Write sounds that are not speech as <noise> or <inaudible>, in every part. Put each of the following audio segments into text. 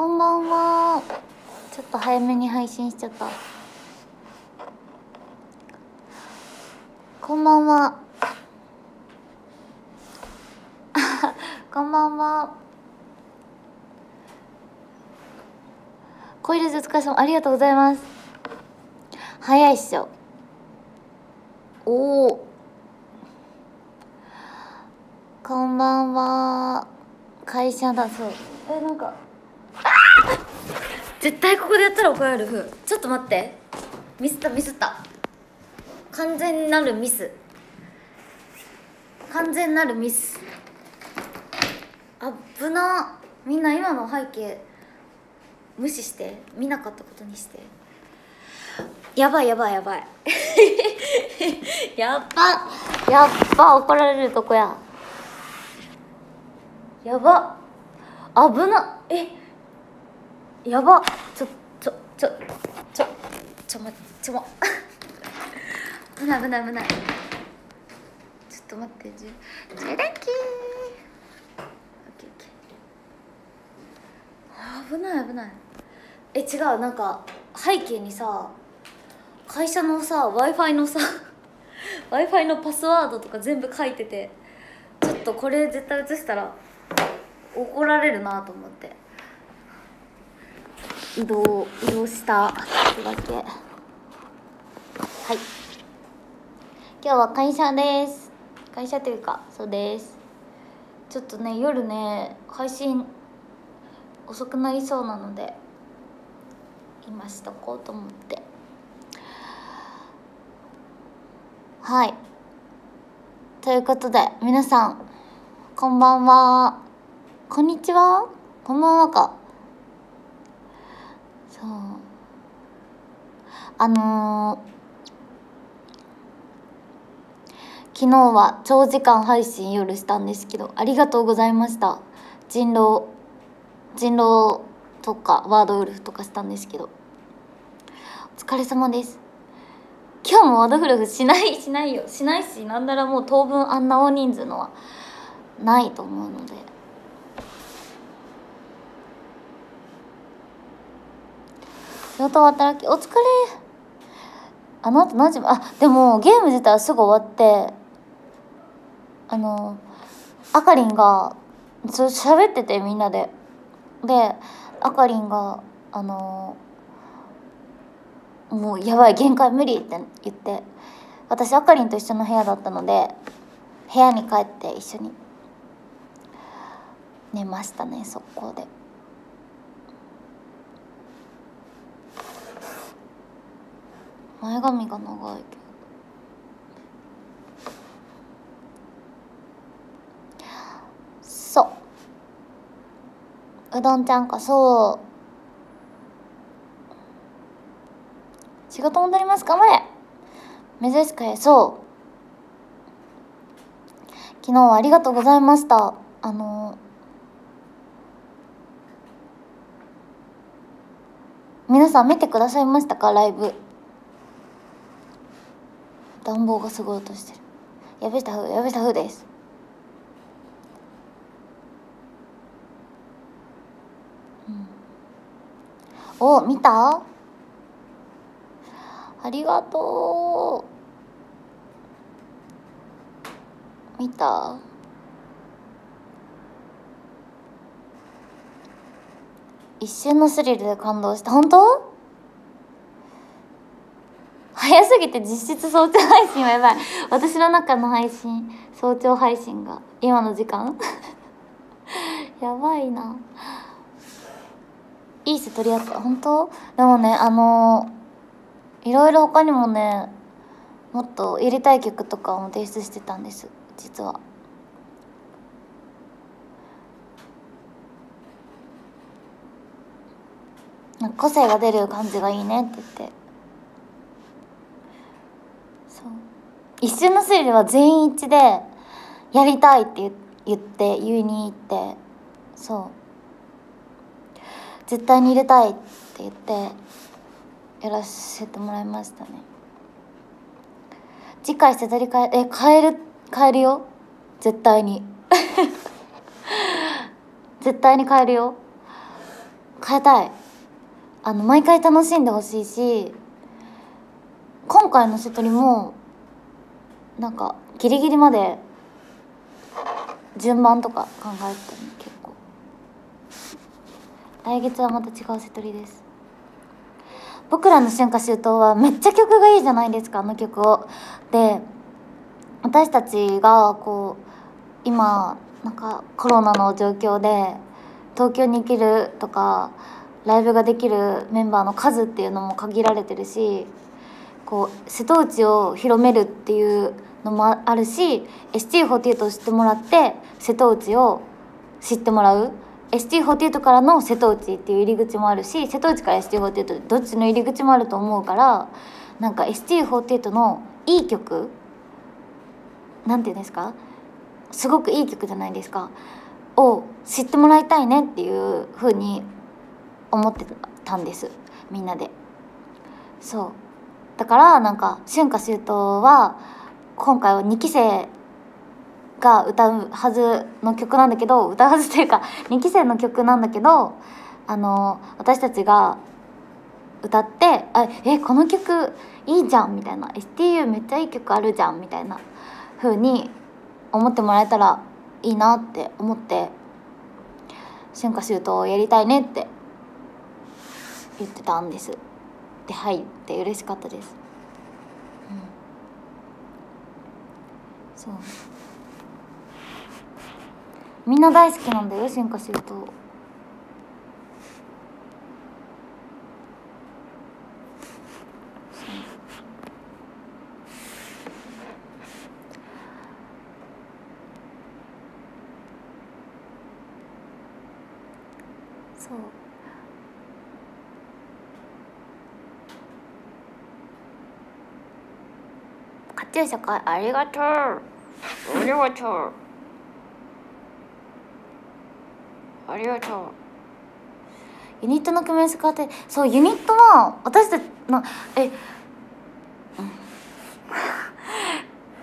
こんばんは。ちょっと早めに配信しちゃった。こんばんは。こんばんは。コイルズお疲れ様ありがとうございます。早いっしょ。おおこんばんは。会社だ。そう。えなんか絶対ここでやったら怒られる。ふうちょっと待って。ミスったミスった。完全なるミス。完全なるミス。あぶな。みんな今の背景無視して見なかったことにして。やばいやばいやばい。やっばやっば怒られるとこや。やば。危な。えっやば。ちょちょちょちょちょまちょま <laughs> 危ない危ない危ない。ちょっと待ってじ充電器危ない危ない。え違うなんか背景にさ会社のさ w i f i のさ w i f i のパスワードとか全部書いててちょっとこれ絶対映したら怒られるなと思って。移動移動した。だけはい。今日は会社です。会社というかそうです。ちょっとね夜ね配信遅くなりそうなので今しとこうと思って。はい。ということで皆さんこんばんは。こんにちは。こんばんはか。そう。あのー、昨日は長時間配信夜したんですけどありがとうございました。人狼人狼とかワードウルフとかしたんですけど。お疲れ様です。今日もワードウルフしないしないよ。しないしなんならもう当分あんな大人数のはないと思うので。仕事働きお疲れあの後何時あでもゲーム自体はすぐ終わってあのあかりんがちょ喋っててみんなでであかりんがあのもうやばい限界無理って言って私あかりんと一緒の部屋だったので部屋に帰って一緒に寝ましたね速攻で。前髪が長いけどそう。うどんちゃんかそう。仕事戻ります頑張れ珍しく早そう。昨日はありがとうございました。あの皆さん見てくださいましたか？ライブ。暖房がすごい音してる。やべしたふやべしたふです。うん。お見た？ありがとう。見た？一瞬のスリルで感動した。本当？早すぎて実質早朝配信はやばい。私の中の配信早朝配信が今の時間？<laughs> やばいな。いい人取り合った。本当？でもねあのいろいろ他にもねもっと入れたい曲とかも提出してたんです。実は。個性が出る感じがいいねって言って。一瞬のスリルは全員一致でやりたいって言って言いに行ってそう。絶対に入れたいって言ってやらせてもらいましたね。次回せざり変ええ変える変えるよ？絶対に。<laughs> 絶対に変えるよ。変えたい。あの毎回楽しんでほしいし今回の瀬戸りもなんかギリギリまで順番とか考えてたね結構。来月はまた違う瀬戸りです。僕らの春夏秋冬はめっちゃ曲がいいじゃないですかあの曲を。で私たちがこう今なんかコロナの状況で東京に行けるとかライブができるメンバーの数っていうのも限られてるしこう瀬戸内を広めるっていうのもあるし ST48 を知ってもらって瀬戸内を知ってもらう。ST48 からの瀬戸内っていう入り口もあるし瀬戸内から ST48 どっちの入り口もあると思うからなんか ST48 のいい曲なんていうんですか？すごくいい曲じゃないですか？を知ってもらいたいねっていうふうに思ってたんですみんなで。そう。だからなんか春夏秋冬は今回は2期生が歌うはずの曲なんだけど歌うはずというか2期生の曲なんだけどあの私たちが歌って「あえこの曲いいじゃん」みたいな「STU めっちゃいい曲あるじゃん」みたいな風に思ってもらえたらいいなって思って春夏秋冬をやりたいねって言ってたんです。ではいって嬉しかったです、うん、そう。みんな大好きなんだよ進化するとうカチューシャかありがとう。ありがとう。ありがとう。ユニットの組み合わせ変わってそうユニットは私たちのえ、<laughs>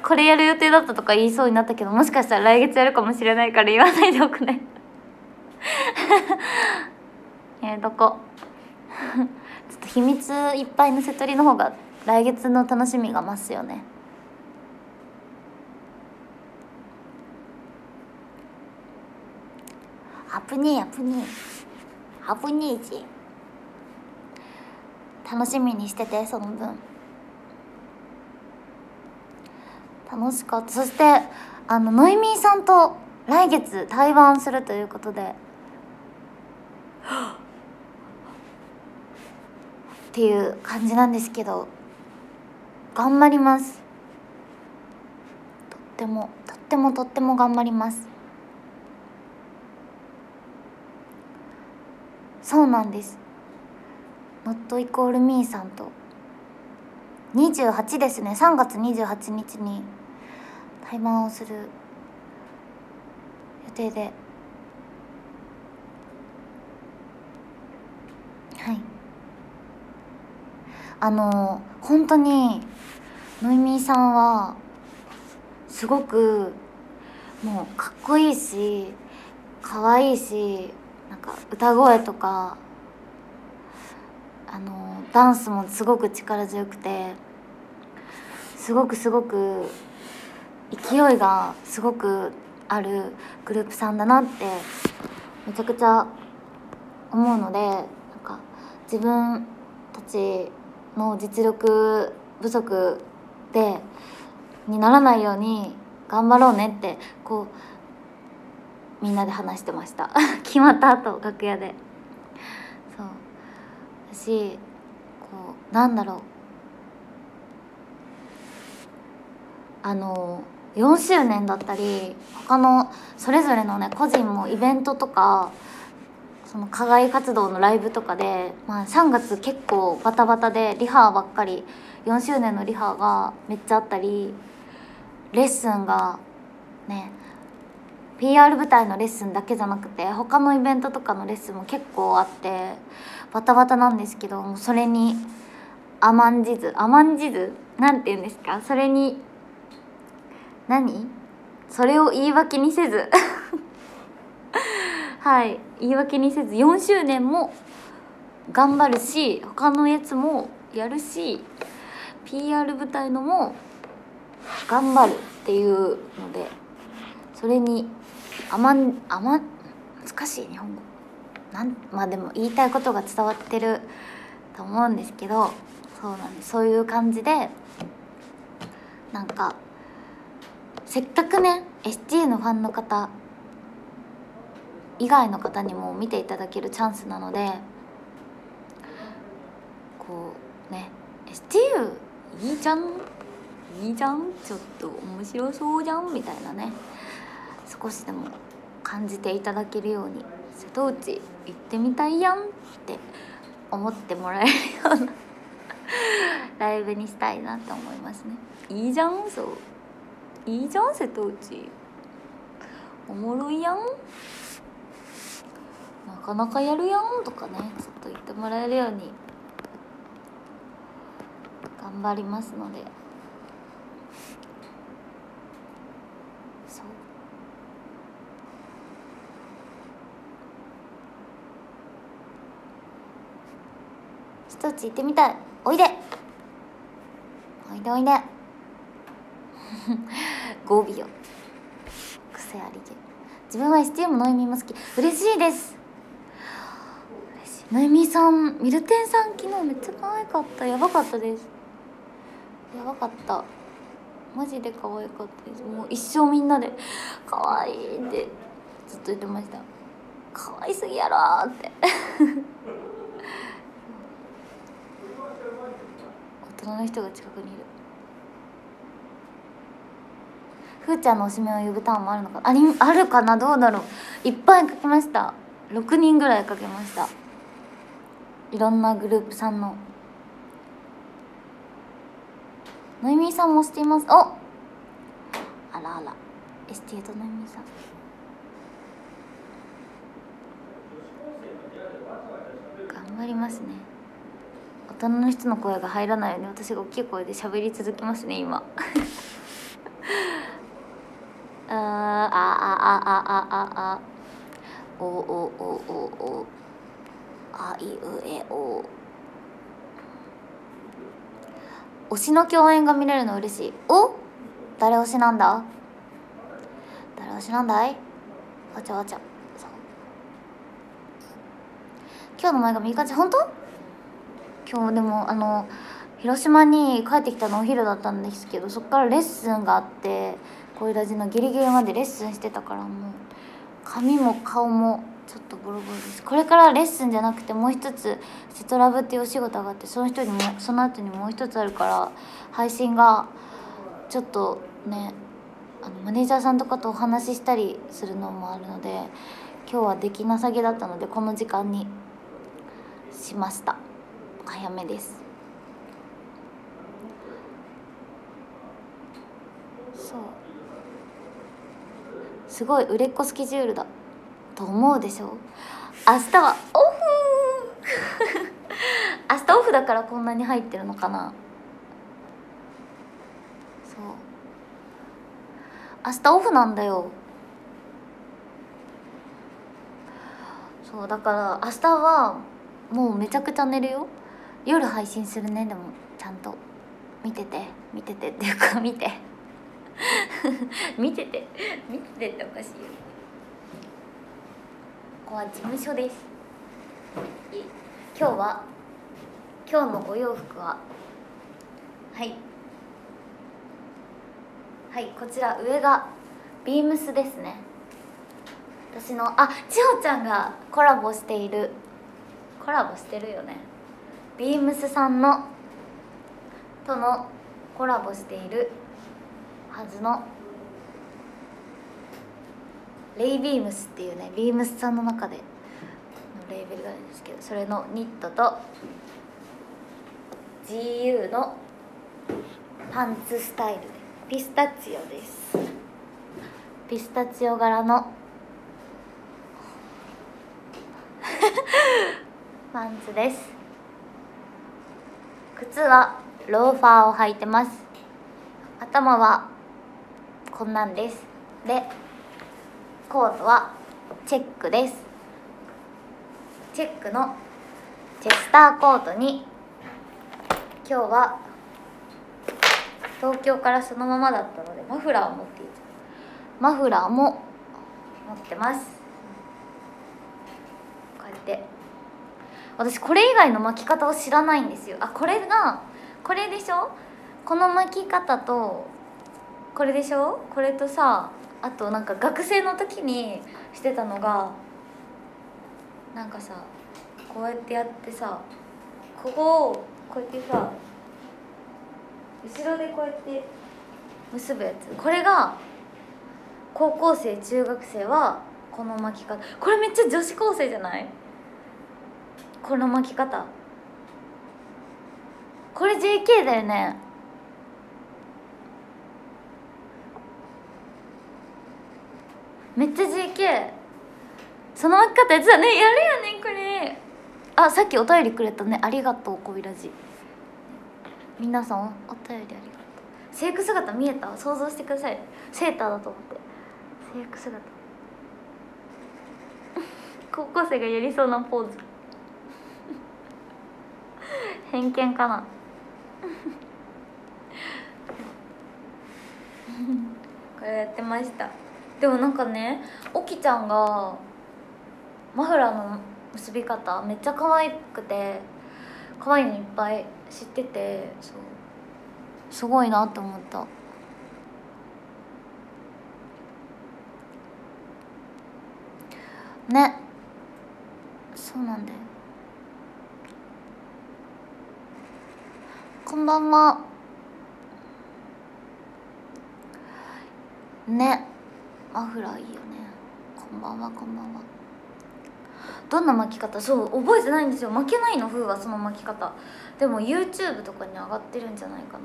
これやる予定だったとか言いそうになったけどもしかしたら来月やるかもしれないから言わないでおくね。えー、どこ。<laughs> ちょっと秘密いっぱいの瀬戸りの方が来月の楽しみが増すよねアプニーアプニーアプニージ楽しみにしててその分楽しかったそしてあのノイミーさんと来月対バンするということで。っていう感じなんですけど頑張ります。とってもとってもとっても頑張ります。そうなんです。ノットイコールミーさんと。28ですね。3月28日に対マンをする予定で。はい。あの本当にノイミーさんはすごくもうかっこいいし可愛いしなんか歌声とかあのダンスもすごく力強くてすごくすごく勢いがすごくあるグループさんだなってめちゃくちゃ思うのでなんか自分たちの実力不足でにならないように頑張ろうねってこうみんなで話してました。<laughs> 決まった後楽屋で。そう。私こうなんだろう。あの4周年だったり他のそれぞれのね個人もイベントとかその課外活動のライブとかで、まあ、3月結構バタバタでリハばっかり4周年のリハがめっちゃあったりレッスンがね PR 舞台のレッスンだけじゃなくて他のイベントとかのレッスンも結構あってバタバタなんですけどもそれに甘んじず甘んじずなんて言うんですか？それに何？それを言い訳にせず。<laughs> はい。言い訳にせず4周年も頑張るし他のやつもやるし PR 舞台のも頑張るっていうのでそれにあまんあま難しい日本語。なんまあでも言いたいことが伝わってると思うんですけどそうなんです。そういう感じでなんかせっかくね ST のファンの方以外の方にも見ていただけるチャンスなのでこうね STU いいじゃん？いいじゃん？ちょっと面白そうじゃん？みたいなね。少しでも感じていただけるように瀬戸内行ってみたいやんって思ってもらえるようなライブにしたいなって思いますね。いいじゃんそう。いいじゃん瀬戸内。おもろいやん。なかなかやるやんとかねちょっと言ってもらえるように頑張りますので。一つ行ってみたい。おいで。おいでおいで。<laughs> 語尾よ。癖ありげ。自分は STM ノイミーも好き。嬉しいです。嬉しい。ノイミーさんミルテンさん昨日めっちゃ可愛かった。やばかったです。やばかった。マジで可愛かったです。もう一生みんなで。可愛いってずっと言ってました。可愛すぎやろーって。<laughs> 大人の人が近くにいる。ふーちゃんのおしめを呼ぶターンもあるのか。ありあるかな？どうだろう。いっぱいかけました。6人ぐらいかけました。いろんなグループさんの。のいみさんもしています。お！あらあら。エステートのいみさん。頑張りますね。大人の人の声が入らないように私が大きい声で喋り続けますね今。<laughs> あーああああああおおおおおあいうえお推しの共演が見れるの嬉しい。お？誰推しなんだ？誰推しなんだい？わちゃわちゃ。今日の前髪いい感じ。本当？今日でもあの広島に帰ってきたのお昼だったんですけどそっからレッスンがあって恋ラジのギリギリまでレッスンしてたからもう髪も顔もちょっとボロボロです。これからレッスンじゃなくてもう一つセトラブっていうお仕事があってその人にもその後にもう一つあるから配信がちょっとねあのマネージャーさんとかとお話ししたりするのもあるので今日はできなさげだったのでこの時間にしました。早めです。そう。すごい売れっ子スケジュールだと思うでしょ？明日はオフ。<laughs> 明日オフだからこんなに入ってるのかな？そう。明日オフなんだよ。そうだから明日はもうめちゃくちゃ寝るよ。夜配信するね。でもちゃんと見てて見ててっていうか見て。<laughs> 見てて。見ててっておかしいよ。ここは事務所です。今日は今日のお洋服ははい。はいこちら上がビームスですね。私のあ千穂ちゃんがコラボしている。コラボしてるよね。ビームスさんのとのコラボしているはずのレイビームスっていうねビームスさんの中でのレーベルがあるんですけどそれのニットと GU のパンツスタイルピスタチオです。ピスタチオ柄の <laughs> パンツです。靴はローファーを履いてます。頭はこんなんです。でコートはチェックです。チェックのチェスターコートに今日は東京からそのままだったのでマフラーを持っていた。マフラーも持ってますこうやって私これ以外の巻き方を知らないんですよ。あこれがこれでしょ？この巻き方とこれでしょ？これとさあとなんか学生の時にしてたのがなんかさこうやってやってさここをこうやってさ後ろでこうやって結ぶやつ。これが高校生中学生はこの巻き方。これめっちゃ女子高生じゃない？この巻き方。これ JK だよね。めっちゃ JK その巻き方やつだね。やるやねこれ。あさっきお便りくれたね。ありがとうこびらじ皆さんお便りありがとう。制服姿見えた？想像してください。セーターだと思って。制服姿。<laughs> 高校生がやりそうなポーズ。偏見かな。これやってました。でもなんかねおきちゃんがマフラーの結び方めっちゃ可愛くて可愛いのいっぱい知っててそう。すごいなって思った。ね。そうなんだよこんばんは。ね。マフラーいいよね。こんばんはこんばんは。どんな巻き方？そう覚えてないんですよ。巻けないの風はその巻き方。でも YouTube とかに上がってるんじゃないかな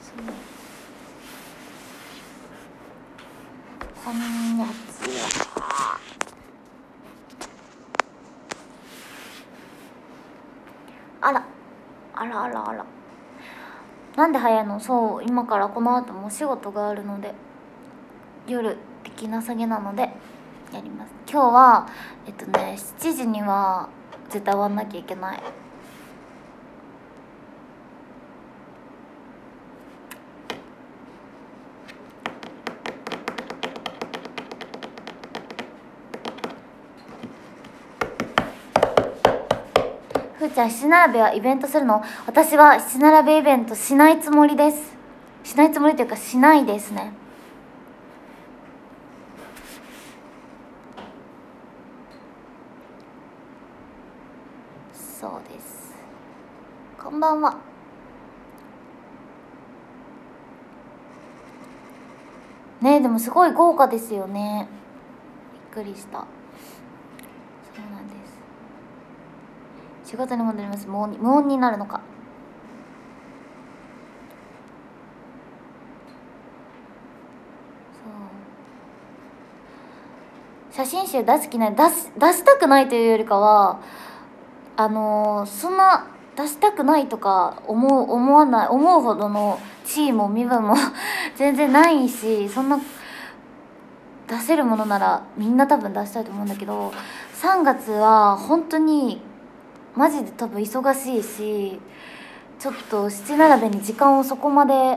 そうこんやつはあらあらあら。なんで早いの？そう今からこの後もお仕事があるので。夜的なさげなのでやります。今日はえっとね7時には絶対終わんなきゃいけない。ふーちゃん七並べはイベントするの？私は七並べイベントしないつもりです。しないつもりというかしないですね。そうです。こんばんは。ねでもすごい豪華ですよね。びっくりしたそうなんです仕事に戻ります。無音無音になるのか。写真集出す気ない。出す出したくないというよりかはあのーそんな出したくないとか思う思わない思うほどの地位も身分も <laughs> 全然ないしそんな出せるものならみんな多分出したいと思うんだけど3月は本当にマジで多分忙しいしちょっと七並べに時間をそこまで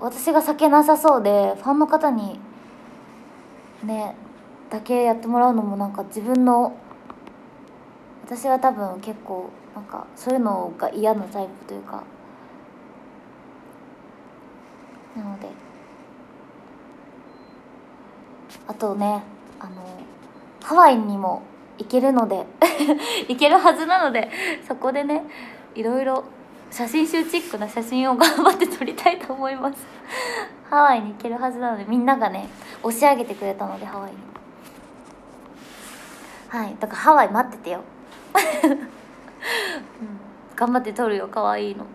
私が避けなさそうでファンの方にねだけやってもらうのもなんか自分の私は多分結構なんかそういうのが嫌なタイプというか。なので。あとねあのハワイにも行けるので <laughs> 行けるはずなのでそこでねいろいろ写真集チックな写真を頑張って撮りたいと思います。<laughs> ハワイに行けるはずなのでみんながね押し上げてくれたのでハワイに。はいだからハワイ待っててよ。<laughs> うん、頑張って撮るよ可愛いいの。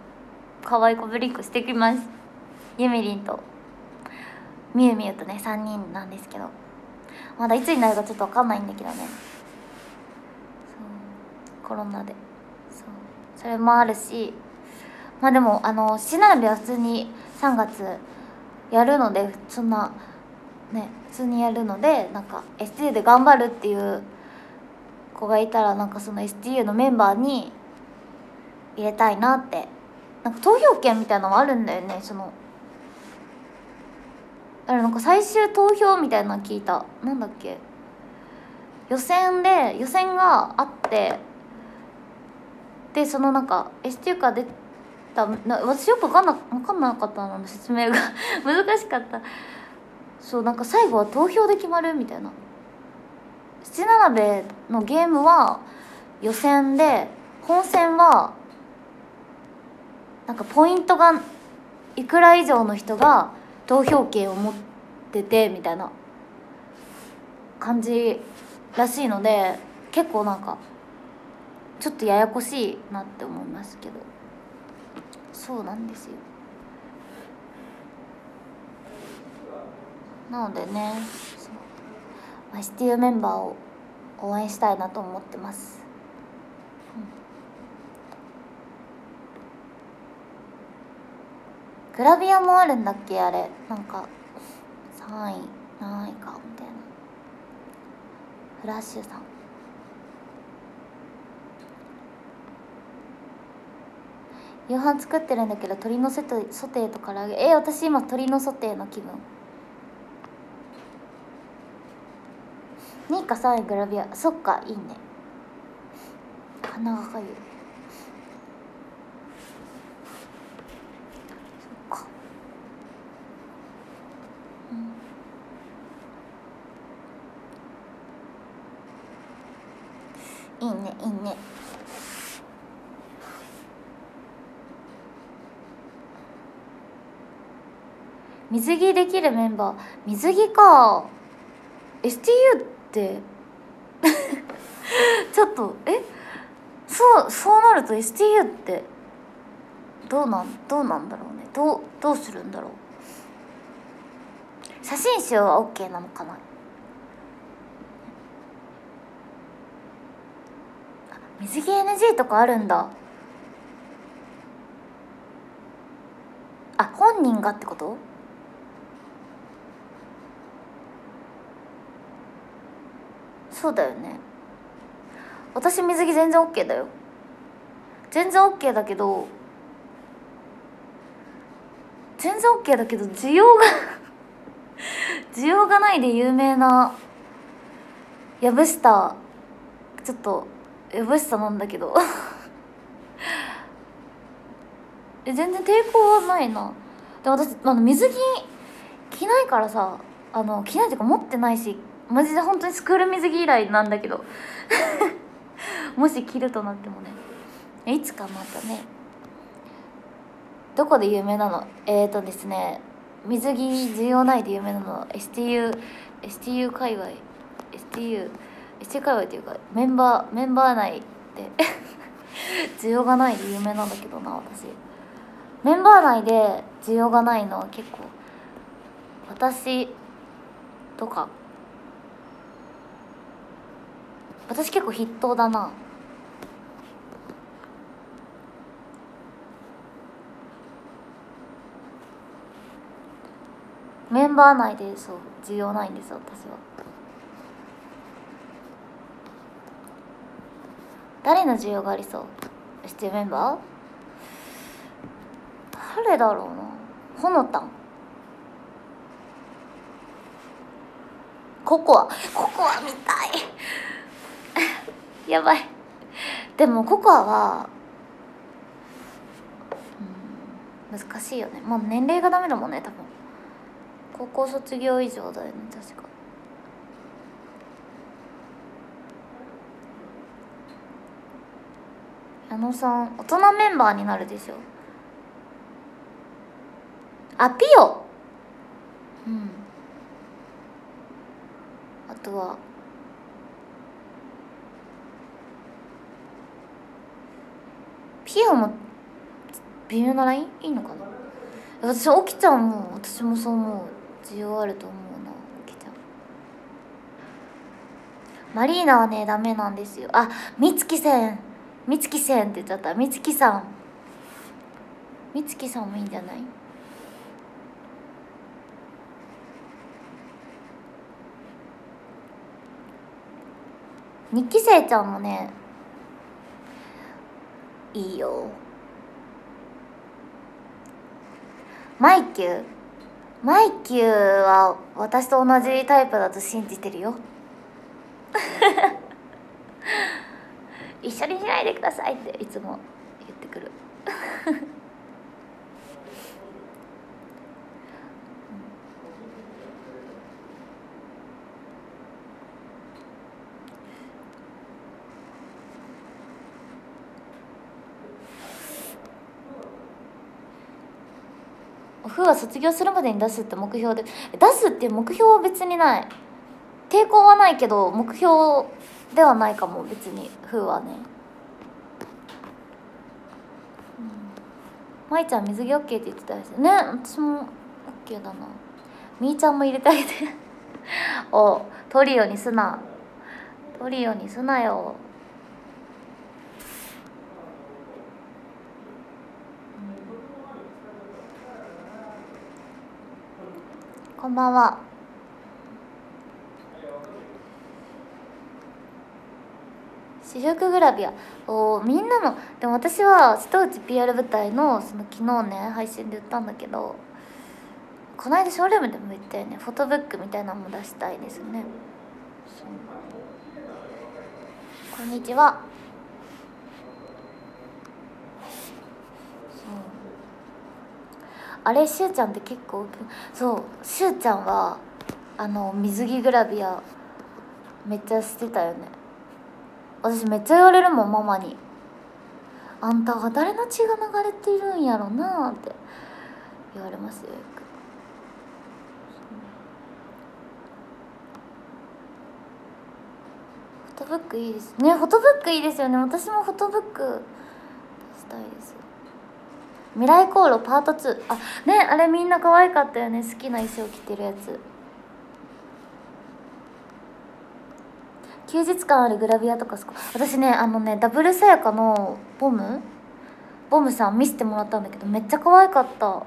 可愛い子ぶりっこしてきます。ゆみりんとみゆみゆとね3人なんですけど。まだいつになるかちょっと分かんないんだけどね。コロナで。そう。それもあるしまあでもあの七並べは普通に3月やるのでそんなね普通にやるのでなんか STU で頑張るっていう子がいたらなんかその STU のメンバーに入れたいなって。なんか投票権みたいなのもあるんだよねその。あれなんか最終投票みたいなの聞いた。なんだっけ。予選で予選があってでそのなんか STU か出たな私よく分かんな分かんなかったの説明が。<laughs> 難しかった。そうなんか最後は投票で決まるみたいな。七並べのゲームは予選で本戦はなんかポイントがいくら以上の人が投票権を持っててみたいな感じらしいので結構なんかちょっとややこしいなって思いますけど。そうなんですよ。なのでねそう STU メンバーを応援したいなと思ってます、グラビアもあるんだっけ？あれ。なんか3位何位かみたいな。フラッシュさん。夕飯作ってるんだけど鶏のソテーソテーと唐揚げえ私今鶏のソテーの気分。2位か3位グラビア。そっかいいね。鼻がかゆい。そっか。うん。いいねいいね。水着できるメンバー水着か STU って <laughs> ちょっとえ？そうそうなると STU ってどうなんどうなんだろうね。どうどうするんだろう。写真集は OK なのかな？水着 NG とかあるんだ。あ本人がってこと？そうだよね。私水着全然 OK だよ。全然 OK だけど全然 OK だけど需要が <laughs> 需要がないで有名な藪下ちょっと藪下なんだけど。<laughs> え全然抵抗はないな。で私あの水着着ないからさあの着ないというか持ってないしマジで本当にスクール水着以来なんだけど。<laughs> もし着るとなってもね。いつかまたね。どこで有名なの？えっ、ー、とですね水着需要ないで有名なのは STU STU 界隈。STU STU 界隈っていうかメンバーメンバー内で。<laughs> 需要がないで有名なんだけどな私。メンバー内で需要がないのは結構私とか私結構筆頭だな。メンバー内でそう需要ないんです私は。誰の需要がありそう？シティメンバー？誰だろうな。ほのたんココア。ココアみたい。やばい。でもココアはうん難しいよね。もう年齢がダメだもんね多分。高校卒業以上だよね確か。矢野さん大人メンバーになるでしょ。あピオうん。あとはピエロも微妙なラインいいのかな？私起きちゃうもん私もそう思う需要あると思うな起きちゃうマリーナはねダメなんですよ。あ美月せん。美月せんって言っちゃった。美月さん。美月さんもいいんじゃない？日記生ちゃんもねいいよ。マイキュー。マイキューは私と同じタイプだと信じてるよ。<laughs> 一緒にしないでくださいっていつも言ってくるお風は卒業するまでに出すって目標で出すっていう目標は別にない。抵抗はないけど目標ではないかも別に風はね、うん、ちゃん水着 OK って言ってたですよね。私も OK だな。みーちゃんも入れてあげて。<laughs> おトリオにすな。トリオにすなよ。こんばんは。視力グラビア。おみんなの。でも私は瀬戸内 PR 舞台のその昨日ね配信で言ったんだけどこの間ショールームでも言ったよね。フォトブックみたいなのも出したいですね。こんにちは。そう。あれしゅうちゃんって結構そうしゅうちゃんはあの水着グラビアめっちゃしてたよね。私めっちゃ言われるもんママに「あんたは誰の血が流れてるんやろな」って。言われますよよく。フォトブックいいですね。フォトブックいいですよね。私もフォトブックしたいです。未来航路パート2あねあれみんな可愛かったよね。好きな衣装着てるやつ。休日感あるグラビアとかす私ねあのねダブルさやかのボム？ボムさん見せてもらったんだけどめっちゃ可愛かった。あ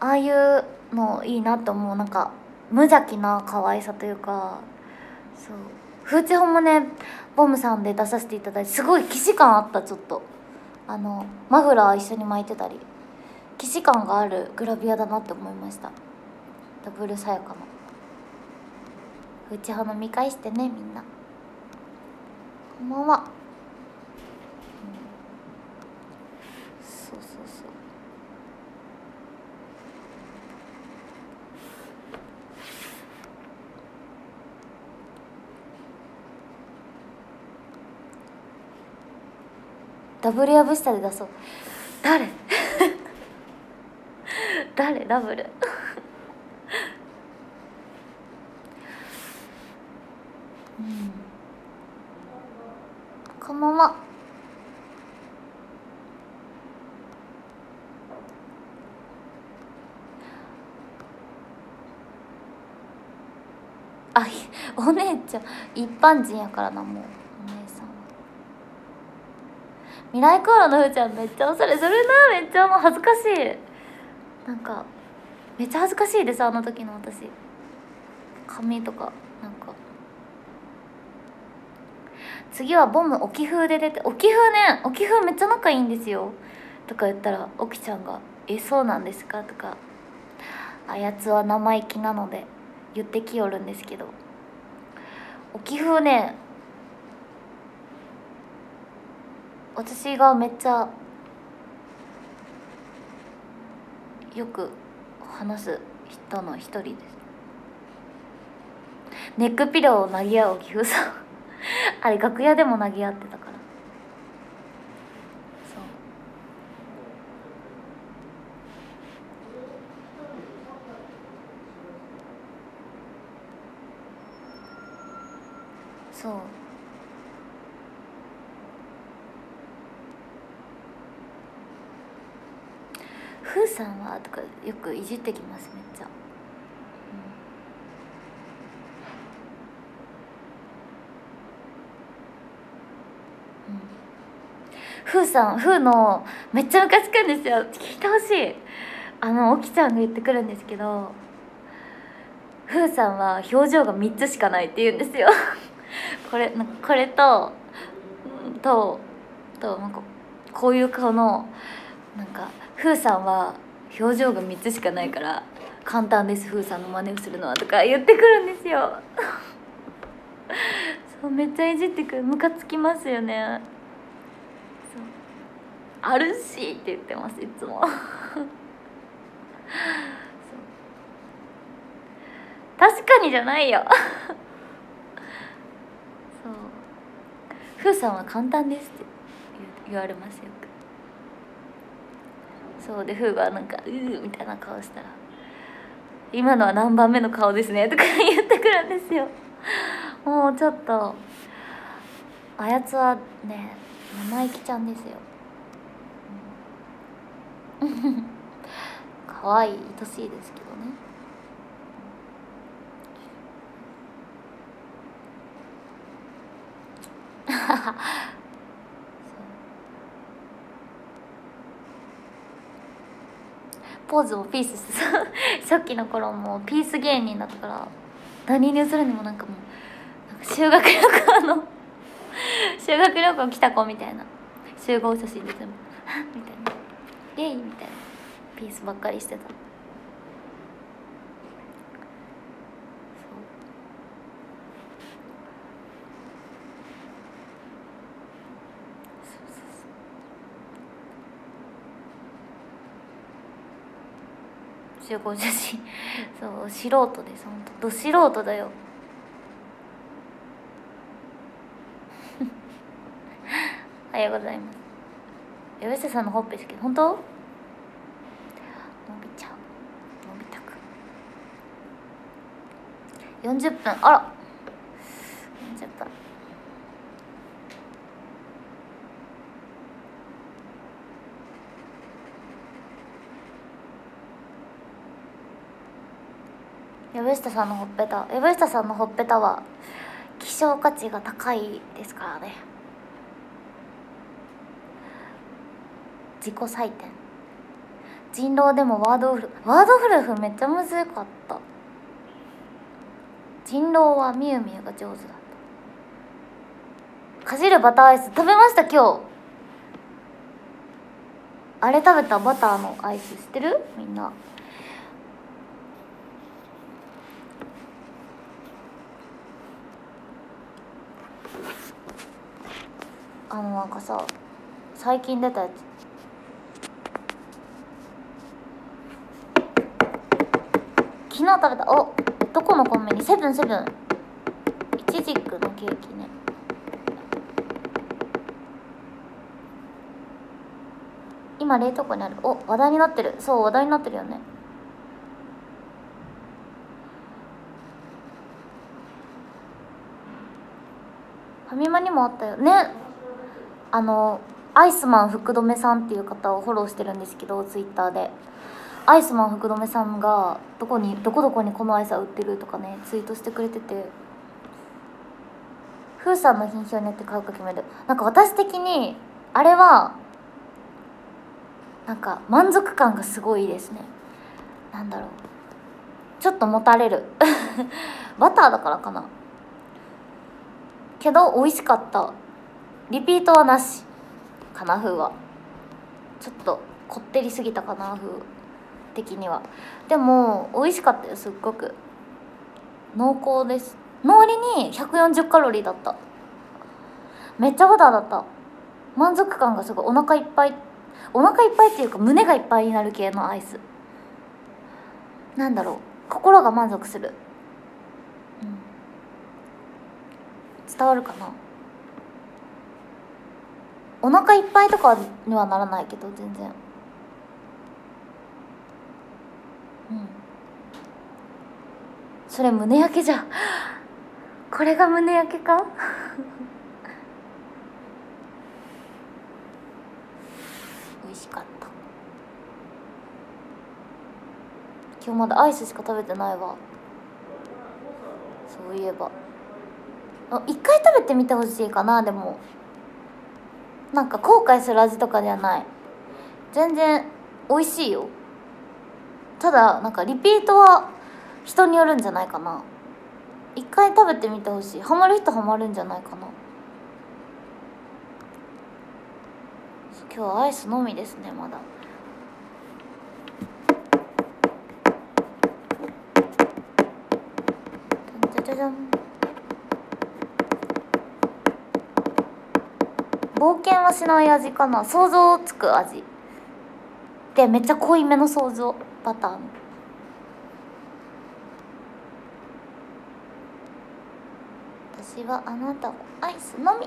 あいうのいいなって思う。なんか無邪気な可愛さというか。そう。風チホもねボムさんで出させていただいてすごい既視感あったちょっと。あのマフラー一緒に巻いてたり既視感があるグラビアだなって思いました。ダブルさやかの。内派の見返してねみんな。こんばんは、うん、そうそうそうダブルやぶしたで出そう。誰？<laughs> 誰？ダブル。うん。こんばんはあお姉ちゃん。一般人やからなもう。未来航路のふーちゃんめっちゃおしゃれするなめっちゃもう恥ずかしい。なんかめっちゃ恥ずかしいですあの時の私。髪とかなんか。次はボム沖風で出て沖風ね。沖風めっちゃ仲いいんですよ。とか言ったら沖ちゃんが「えそうなんですか?」とか「あやつは生意気なので」言ってきよるんですけど沖風ね私がめっちゃよく話す人の一人です。ネックピローを投げ合う岐阜さん。<laughs> あれ楽屋でも投げ合ってたからそうそうふーさんは?」とかよくいじってきますめっちゃ。ふうさんふうのめっちゃムカつくんですよ。聞いてほしい。あの沖ちゃんが言ってくるんですけどふうさんは表情が3つしかないって言うんですよ。<laughs> これこれとととなんかこういう顔のなんかふーさんは表情が3つしかないから簡単ですふーさんの真似をするのはとか言ってくるんですよ。<laughs> そうめっちゃいじってくる。ムカつきますよね。そう。あるしって言ってますいつも。<laughs> 確かにじゃないよ。<laughs> そう。ふーさんは簡単ですって言われますよ。そうでふーがなんか「うー」みたいな顔したら「今のは何番目の顔ですね」とか言ってくるんですよ。<laughs> もうちょっとあやつはね生意気ちゃんですよ。<laughs> 可愛い愛しいですけどね。ハハポーズもピースしてさっきの頃もピース芸人だったから何にするにもなんかもう修学旅行の修学旅行来た子みたいな。集合写真で全部みたいな。イエイみたいな。ピースばっかりしてた。集合写真。<laughs> そう素人です本当。ど素人だよ。おはようございます。岩下さんのほっぺ好き本当？伸びちゃう。伸びたく。40分。あら。40分。藪下さんのほっぺた。藪下さんのほっぺたは希少価値が高いですからね。自己採点。人狼でもワードウルフワードフルフめっちゃむずかった。人狼はみゆみゆが上手だった。かじるバターアイス食べました今日。あれ食べたバターのアイス知ってる？みんな。なんかさ最近出たやつ。昨日食べたおどこのコンビニ？セブンセブン。いちじくのケーキね。今冷凍庫にある。お話題になってる。そう話題になってるよね。ファミマにもあったよ。ねあのアイスマン福留さんっていう方をフォローしてるんですけどツイッターで。アイスマン福留さんがどこにどこどこにこのアイスは売ってるとかねツイートしてくれてて。フーさんの品評によって買うか決める。なんか私的にあれはなんか満足感がすごいですね。なんだろう。ちょっともたれる。<laughs> バターだからかな。けど美味しかった。リピートはなしかな風は。ちょっとこってりすぎたかな風的には。でも美味しかったよすっごく。濃厚です。の割に140カロリーだった。めっちゃバターだった。満足感がすごい。お腹いっぱい。お腹いっぱいっていうか胸がいっぱいになる系のアイス。なんだろう。心が満足する、うん、伝わるかな？お腹いっぱいとかにはならないけど全然。うん。それ胸焼けじゃ。これが胸焼けか？<laughs> 美味しかった。今日まだアイスしか食べてないわ。そういえば。あ一回食べてみてほしいかなでも。なんか後悔する味とかではない。全然美味しいよ。ただなんかリピートは人によるんじゃないかな。一回食べてみてほしい。ハマる人ハマるんじゃないかな。今日はアイスのみですねまだじゃじゃじゃん冒険はしない味かな。想像つく味。でめっちゃ濃いめの想像パターン。私はあなたをアイスのみ。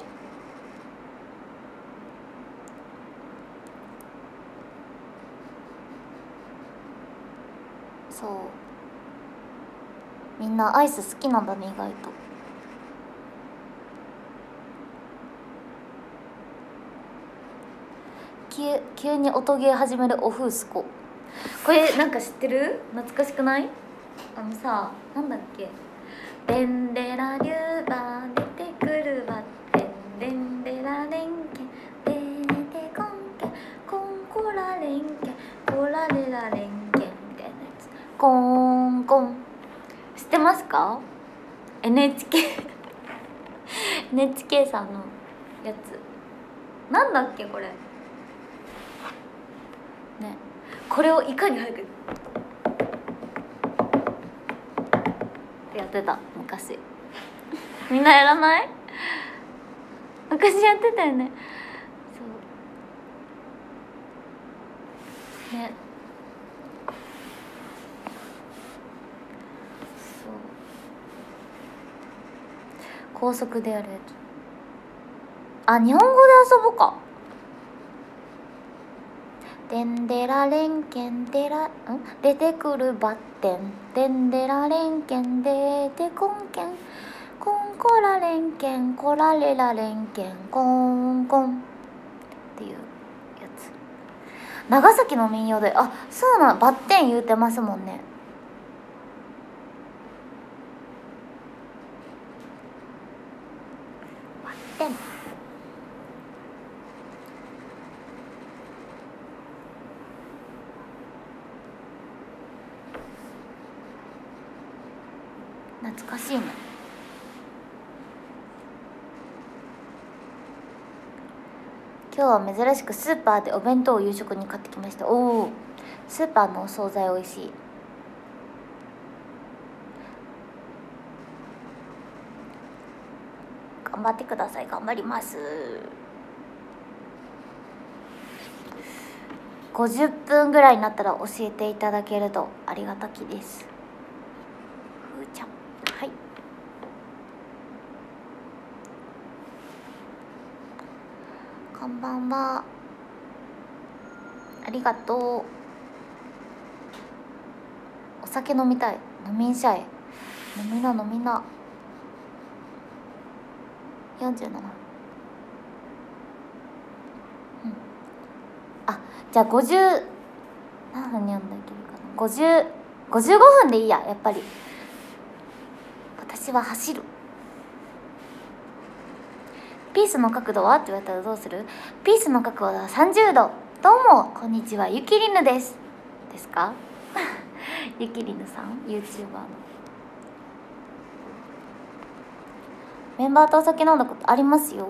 そう。みんなアイス好きなんだね意外と。急急に音ゲー始めるオフースコこれなんか知ってる？懐かしくない？あのさなんだっけ「デンデラリューバー出てくるわ」「デンデンデラレンケデーテコンケコンコラレンケコラレラレンケ」みたいなやつ。コーンコン。知ってますか？NHK NHK さんのやつ。なんだっけこれねこれをいかに早くってやってた昔みんなやらない？昔やってたよね。そう。ね。そう。高速でやるやつ。あ日本語で遊ぼうか。デンデラレンケンデラん出てくるバッテン。デンデラレンケンデデコンケンコンコラレンケンコラレラレンケンコンコンっていうやつ。長崎の民謡であそうなんバッテン言うてますもんねバッテン懐かしいね今日は珍しくスーパーでお弁当を夕食に買ってきました。おおスーパーのお惣菜おいしい。頑張ってください。頑張ります。50分ぐらいになったら教えていただけるとありがたきですふーちゃんはいこんばんは。ありがとう。お酒飲みたい。飲みんしゃい。飲みな飲みな。47うん。あじゃあ50何分に読んだらいけるかな。50 55分でいいややっぱり。私は走る。ピースの角度は？って言われたらどうする？ピースの角度は30度。どうもこんにちは。ゆきりぬです。ですか？<laughs> ゆきりぬさん YouTuber の。メンバーとお酒飲んだことありますよ。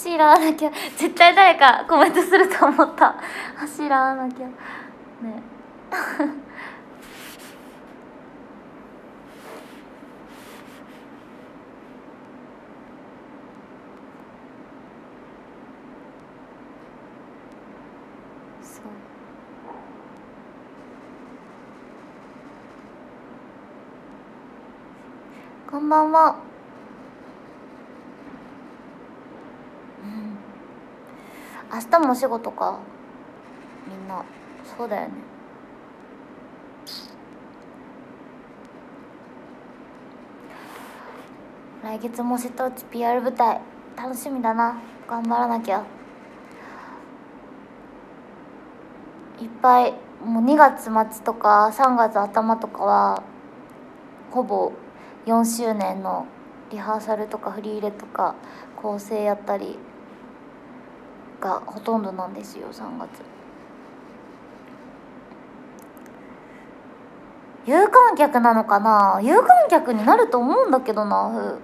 走らなきゃ。絶対誰かコメントすると思った。走らなきゃ。ね。こんばんはうん明日もお仕事か？みんな。そうだよね。来月も瀬戸内 PR 舞台。楽しみだな。頑張らなきゃ。いっぱいもう2月末とか3月頭とかはほぼ4周年のリハーサルとか振り入れとか構成やったりがほとんどなんですよ3月。有観客なのかな？有観客になると思うんだけどなふ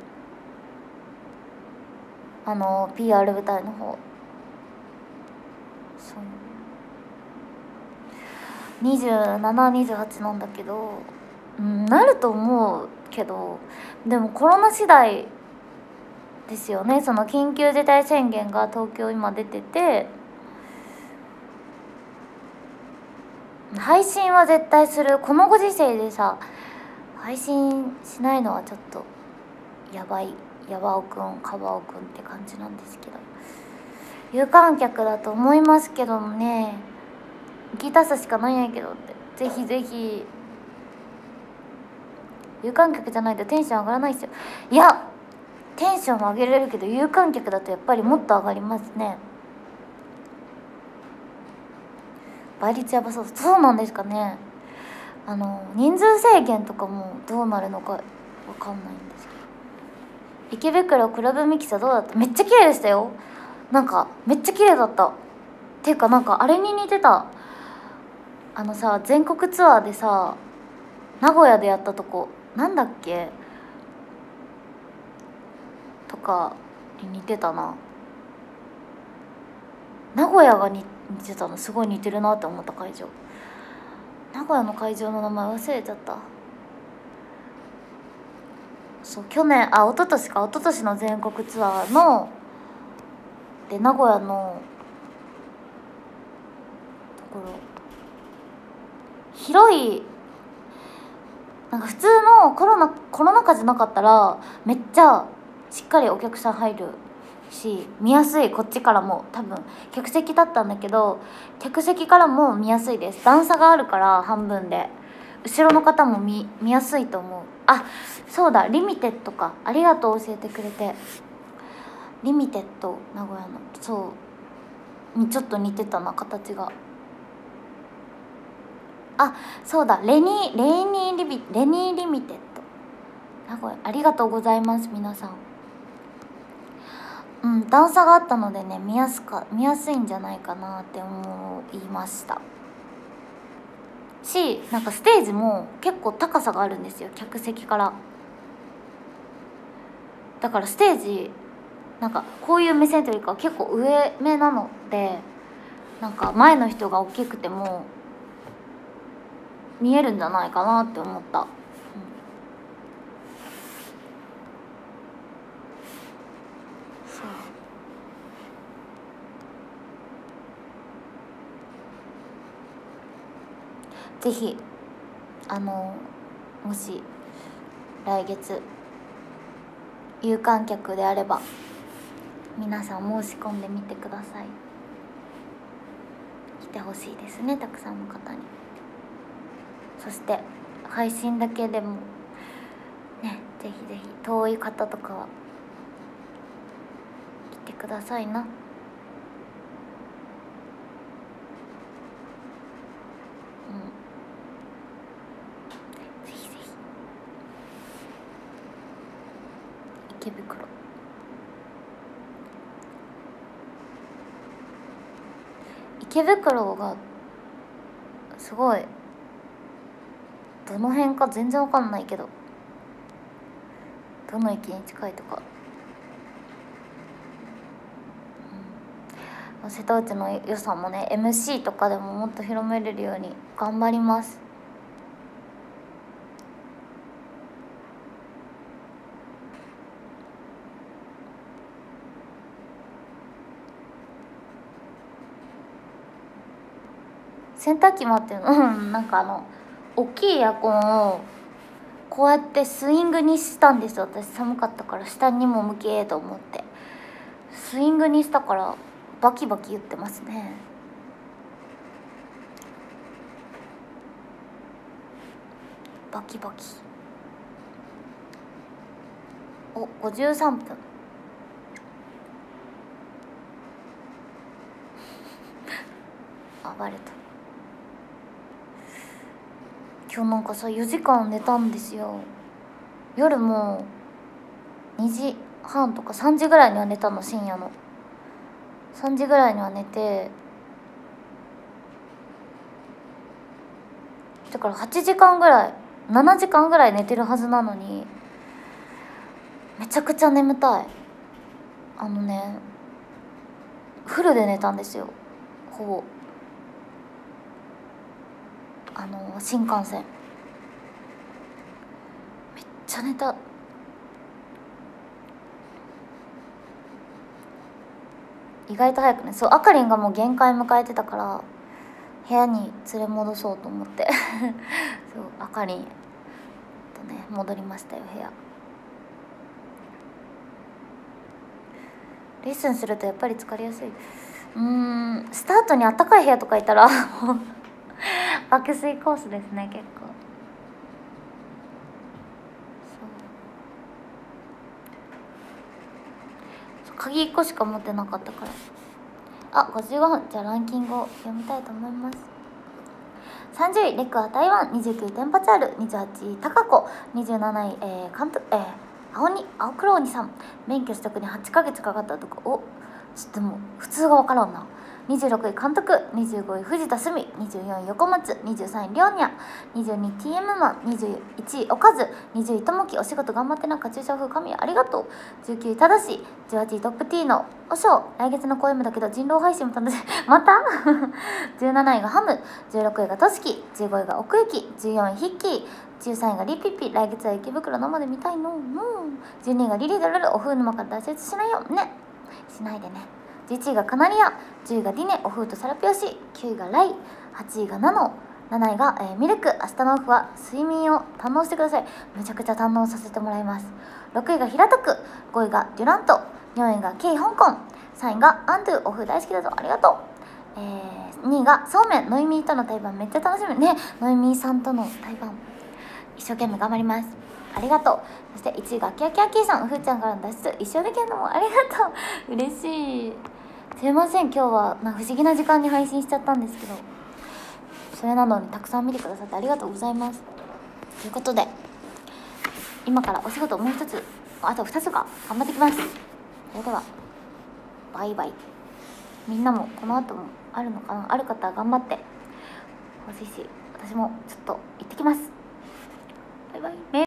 あの PR 舞台の方。そう。2728なんだけどうんなると思うけどでもコロナ次第ですよね。その緊急事態宣言が東京今出てて配信は絶対する。このご時世でさ配信しないのはちょっとやばい。ヤバオくんカバオくんって感じなんですけど。有観客だと思いますけどもね。聞いたさしかないんやけどって。ぜひぜひ。有観客じゃないとテンション上がらないですよ。いやテンションも上げれるけど有観客だとやっぱりもっと上がりますね。倍率やばそうそうなんですかね。あの人数制限とかもどうなるのかわかんないんですけど。池袋クラブミキサーどうだった？めっちゃ綺麗でしたよ。なんかめっちゃ綺麗だった。っていうかなんかあれに似てた。あのさ全国ツアーでさ名古屋でやったとこなんだっけ？とかに似てたな。名古屋が似てたのすごい似てるなって思った会場。名古屋の会場の名前忘れちゃった。そう去年あ一昨年か。一昨年の全国ツアーので名古屋のところ。広いなんか普通のコロナコロナ禍じゃなかったらめっちゃしっかりお客さん入るし見やすい。こっちからも。多分客席だったんだけど客席からも見やすいです。段差があるから半分で。後ろの方も見見やすいと思う。あそうだ。リミテッドか。ありがとう教えてくれて。リミテッド名古屋の。そう。にちょっと似てたな形が。あそうだ。レニーレニーリビレニーリミテッド。名古屋ありがとうございます皆さん。うん段差があったのでね見やすか見やすいんじゃないかなって思いました。しなんかステージも結構高さがあるんですよ客席から。だからステージなんかこういう目線というか結構上目なのでなんか前の人が大きくても見えるんじゃないかなって思った。ぜひあのもし来月有観客であれば皆さん申し込んでみてください来てほしいですねたくさんの方にそして配信だけでもねぜひぜひ遠い方とかは来てくださいな。池袋池袋がすごいどの辺か全然わかんないけどどの駅に近いとか、うん、瀬戸内の良さもね MC とかでももっと広めれるように頑張ります。洗濯機もあってうん <laughs> なんかあの大きいエアコンをこうやってスイングにしたんです私寒かったから下にも向けと思って。スイングにしたからバキバキ言ってますね。バキバキ。お53分暴れた今日なんかさ4時間寝たんですよ。夜も2時半とか3時ぐらいには寝たの深夜の。3時ぐらいには寝てだから8時間ぐらい7時間ぐらい寝てるはずなのにめちゃくちゃ眠たい。あのねフルで寝たんですよほぼ。あの新幹線。めっちゃ寝た。意外と早くね。そうあかりんがもう限界迎えてたから部屋に連れ戻そうと思って。<laughs> そうあかりんとね戻りましたよ部屋。レッスンするとやっぱり疲れやすい。うーんスタートにあったかい部屋とかいたらもう爆睡コースですね結構。そう。鍵1個しか持ってなかったから。あ55分。じゃあランキングを読みたいと思います。30位レクア台湾。29位テンパチャール。28位タカコ。27位、えー、監督えー、青に青黒鬼さん。免許取得に8ヶ月かかったとかおちょっともう普通が分からんな。26位監督25位藤田澄24位横松23位りょうにゃ 22TM マン21位おかず20位ともきお仕事頑張ってなカチューシャ風神ありがとう19位ただし18位トップ T のおしょう来月の公演もだけど人狼配信も楽しみまた？<laughs> 17位がハム16位がとしき15位が奥行き14位ヒッキー13位がリピピ来月は池袋生で見たいの。うん。12位がリリードルルお風沼から脱出しないよ。ね。しないでね。11位がカナリア10位がディネオフーとサラピヨシ9位がライ8位がナノ7位が、えーミルク。明日のオフは睡眠を堪能してください。めちゃくちゃ堪能させてもらいます。6位が平徳5位がデュラント4位がケイ香港3位がアンドゥオフ大好きだぞ。ありがとう。えー、2位がそうめんノイミーとの対バン。めっちゃ楽しみ。ねノイミーさんとの対バン。一生懸命頑張ります。ありがとう。そして1位がキャキャキーさん。ふーちゃんからの脱出。一緒できるのもありがとう。嬉しい。すいません今日はな不思議な時間に配信しちゃったんですけど。それなのにたくさん見てくださってありがとうございます。ということで今からお仕事もう一つあと2つが頑張ってきます。それではバイバイ。みんなもこの後もあるのかな？ある方は頑張ってほしいし私もちょっと行ってきます。バイバイ。